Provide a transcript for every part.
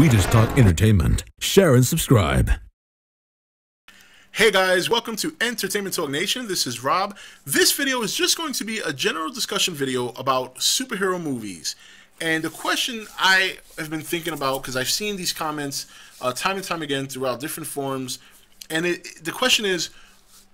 sweetest talk entertainment. Share and subscribe. Hey guys, welcome to Entertainment Talk Nation. This is Rob. This video is just going to be a general discussion video about superhero movies. And the question I have been thinking about, because I've seen these comments uh, time and time again throughout different forums, and it, the question is,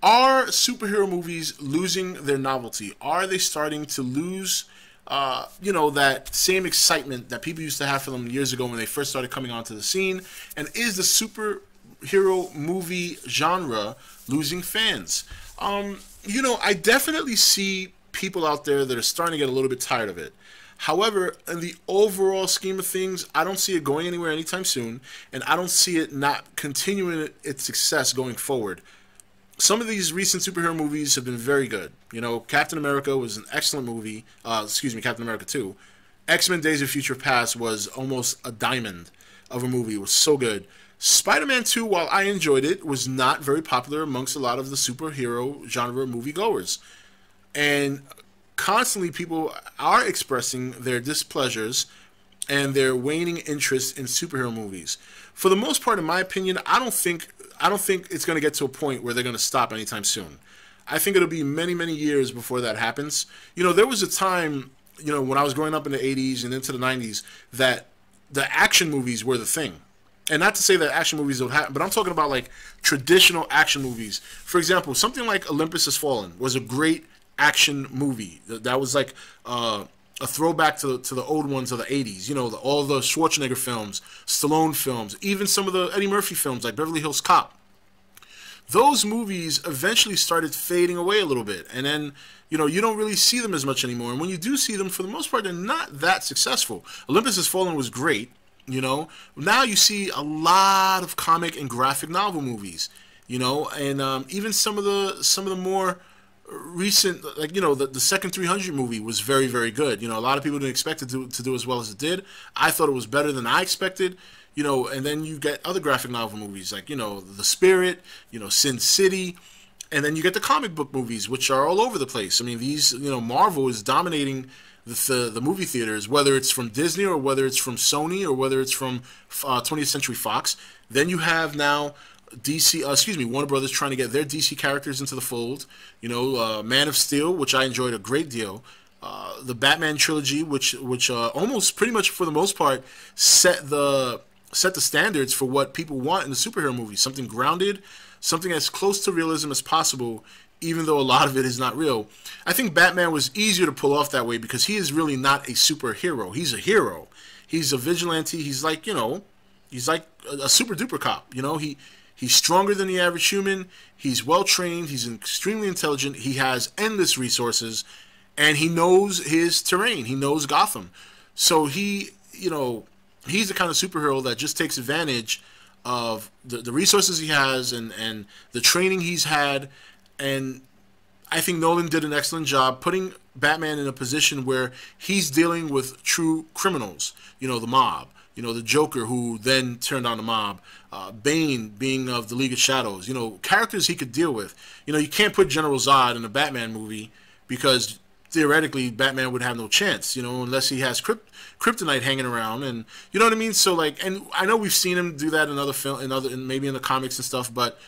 are superhero movies losing their novelty? Are they starting to lose, uh, you know, that same excitement that people used to have for them years ago when they first started coming onto the scene? And is the superhero movie genre losing fans. Um, you know, I definitely see people out there that are starting to get a little bit tired of it. However, in the overall scheme of things, I don't see it going anywhere anytime soon, and I don't see it not continuing its success going forward. Some of these recent superhero movies have been very good. You know, Captain America was an excellent movie. Uh, excuse me, Captain America 2. X Men Days of Future Past was almost a diamond of a movie. It was so good. Spider Man 2, while I enjoyed it, was not very popular amongst a lot of the superhero genre moviegoers. And constantly people are expressing their displeasures and their waning interest in superhero movies. For the most part, in my opinion, I don't think I don't think it's going to get to a point where they're going to stop anytime soon. I think it'll be many, many years before that happens. You know, there was a time, you know, when I was growing up in the 80s and into the 90s that the action movies were the thing and not to say that action movies don't happen, but I'm talking about like traditional action movies. For example, something like Olympus Has Fallen was a great action movie. That was like uh, a throwback to the, to the old ones of the 80s. You know, the, all the Schwarzenegger films, Stallone films, even some of the Eddie Murphy films like Beverly Hills Cop. Those movies eventually started fading away a little bit, and then you know you don't really see them as much anymore. And when you do see them, for the most part, they're not that successful. Olympus Has Fallen was great you know, now you see a lot of comic and graphic novel movies. You know, and um, even some of the some of the more recent, like you know, the, the second 300 movie was very very good. You know, a lot of people didn't expect it to, to do as well as it did. I thought it was better than I expected. You know, and then you get other graphic novel movies like you know, The Spirit, you know, Sin City and then you get the comic book movies, which are all over the place. I mean, these you know Marvel is dominating the, the movie theaters, whether it's from Disney or whether it's from Sony or whether it's from uh, 20th Century Fox. Then you have now DC, uh, excuse me, Warner Brothers trying to get their DC characters into the fold. You know, uh, Man of Steel, which I enjoyed a great deal. Uh, the Batman trilogy, which which uh, almost pretty much for the most part set the set the standards for what people want in the superhero movie. Something grounded, something as close to realism as possible even though a lot of it is not real. I think Batman was easier to pull off that way because he is really not a superhero. He's a hero. He's a vigilante. He's like, you know, he's like a, a super duper cop. You know, he he's stronger than the average human. He's well trained. He's extremely intelligent. He has endless resources, and he knows his terrain. He knows Gotham. So he, you know, he's the kind of superhero that just takes advantage of the, the resources he has and, and the training he's had and I think Nolan did an excellent job putting Batman in a position where he's dealing with true criminals. You know, the mob. You know, the Joker who then turned on the mob. Uh, Bane being of the League of Shadows. You know, characters he could deal with. You know, you can't put General Zod in a Batman movie because theoretically Batman would have no chance. You know, unless he has krypt- kryptonite hanging around, and you know what I mean. So like, and I know we've seen him do that in other film, in other, in maybe in the comics and stuff, but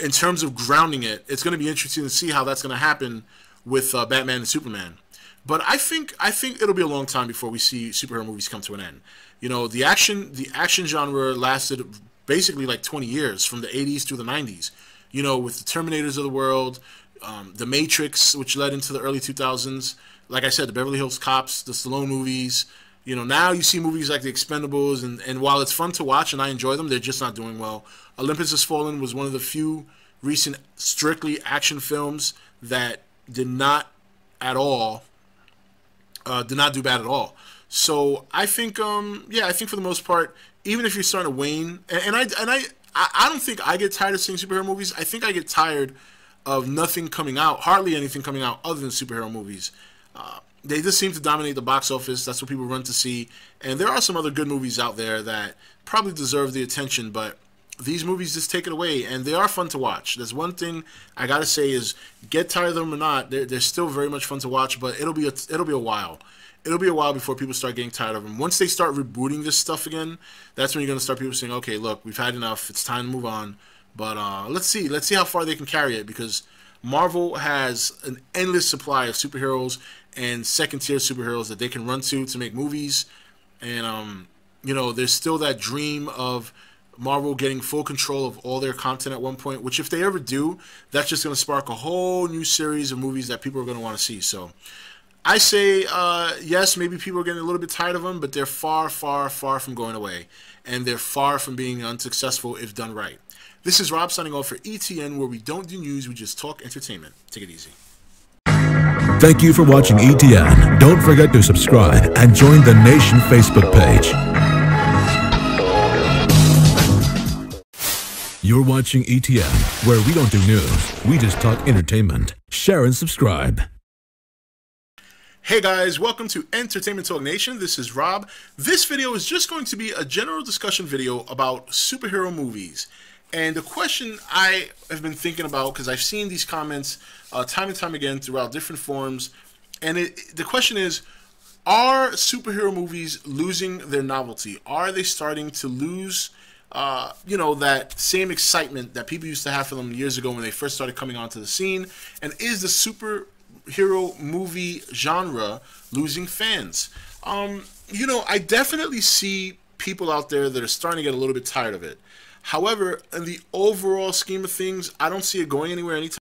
in terms of grounding it, it's going to be interesting to see how that's going to happen with uh, Batman and Superman. But I think I think it'll be a long time before we see superhero movies come to an end. You know, the action the action genre lasted basically like 20 years from the 80s to the 90s. You know, with the Terminators of the world, um, the Matrix, which led into the early 2000s. Like I said, the Beverly Hills Cops, the Stallone movies, you know, now you see movies like The Expendables, and, and while it's fun to watch and I enjoy them, they're just not doing well. Olympus Has Fallen was one of the few recent strictly action films that did not at all uh, did not do bad at all. So I think, um, yeah, I think for the most part, even if you're starting to wane, and, and I and I I don't think I get tired of seeing superhero movies. I think I get tired of nothing coming out, hardly anything coming out other than superhero movies. Uh, they just seem to dominate the box office. That's what people run to see. And there are some other good movies out there that probably deserve the attention, but these movies just take it away, and they are fun to watch. There's one thing I gotta say is, get tired of them or not, they're, they're still very much fun to watch, but it'll be a, it'll be a while. it'll be a while before people start getting tired of them. Once they start rebooting this stuff again, that's when you're to start people saying, okay, look, we've had enough. It's time to move on. But uh, let's see. Let's see how far they can carry it because Marvel has an endless supply of superheroes and second tier superheroes that they can run to to make movies. And, um, you know, there's still that dream of Marvel getting full control of all their content at one point, which if they ever do, that's just going to spark a whole new series of movies that people are going to want to see. So I say, uh, yes, maybe people are getting a little bit tired of them, but they're far, far, far from going away. And they're far from being unsuccessful if done right. This is Rob signing off for ETN, where we don't do news, we just talk entertainment. Take it easy. Thank you for watching ETN. Don't forget to subscribe and join the Nation Facebook page. You're watching ETN, where we don't do news, we just talk entertainment. Share and subscribe. Hey guys, welcome to Entertainment Talk Nation. This is Rob. This video is just going to be a general discussion video about superhero movies. And the question I have been thinking about, because I've seen these comments uh, time and time again throughout different forums, and it, the question is, are superhero movies losing their novelty? Are they starting to lose uh, you know, that same excitement that people used to have for them years ago when they first started coming onto the scene? And is the superhero movie genre losing fans? Um, you know, I definitely see people out there that are starting to get a little bit tired of it. However, in the overall scheme of things, I don't see it going anywhere anytime